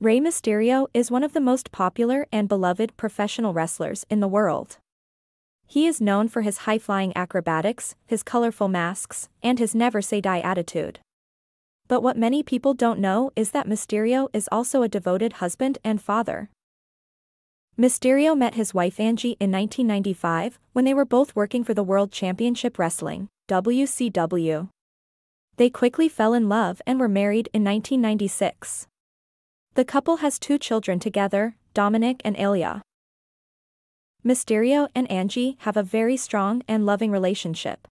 Rey Mysterio is one of the most popular and beloved professional wrestlers in the world. He is known for his high-flying acrobatics, his colorful masks, and his never-say-die attitude. But what many people don't know is that Mysterio is also a devoted husband and father. Mysterio met his wife Angie in 1995 when they were both working for the World Championship Wrestling, WCW. They quickly fell in love and were married in 1996. The couple has two children together, Dominic and Ilya. Mysterio and Angie have a very strong and loving relationship.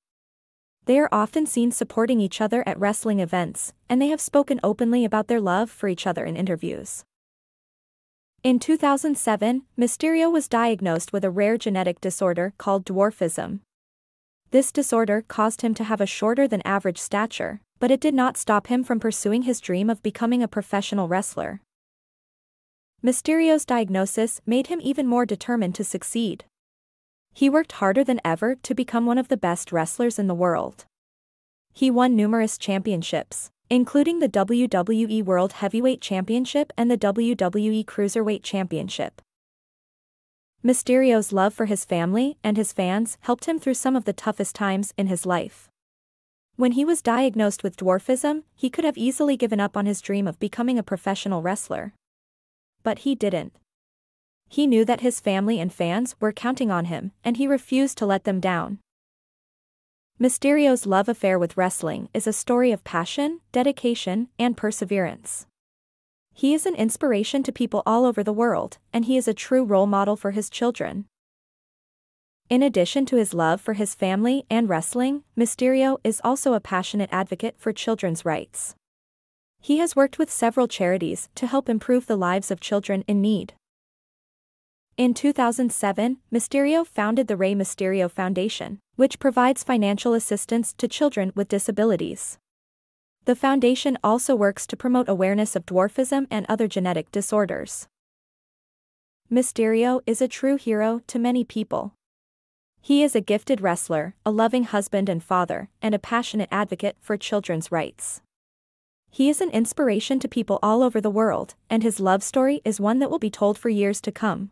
They are often seen supporting each other at wrestling events, and they have spoken openly about their love for each other in interviews. In 2007, Mysterio was diagnosed with a rare genetic disorder called dwarfism. This disorder caused him to have a shorter than average stature, but it did not stop him from pursuing his dream of becoming a professional wrestler. Mysterio's diagnosis made him even more determined to succeed. He worked harder than ever to become one of the best wrestlers in the world. He won numerous championships, including the WWE World Heavyweight Championship and the WWE Cruiserweight Championship. Mysterio's love for his family and his fans helped him through some of the toughest times in his life. When he was diagnosed with dwarfism, he could have easily given up on his dream of becoming a professional wrestler but he didn't. He knew that his family and fans were counting on him, and he refused to let them down. Mysterio's love affair with wrestling is a story of passion, dedication, and perseverance. He is an inspiration to people all over the world, and he is a true role model for his children. In addition to his love for his family and wrestling, Mysterio is also a passionate advocate for children's rights. He has worked with several charities to help improve the lives of children in need. In 2007, Mysterio founded the Rey Mysterio Foundation, which provides financial assistance to children with disabilities. The foundation also works to promote awareness of dwarfism and other genetic disorders. Mysterio is a true hero to many people. He is a gifted wrestler, a loving husband and father, and a passionate advocate for children's rights. He is an inspiration to people all over the world, and his love story is one that will be told for years to come.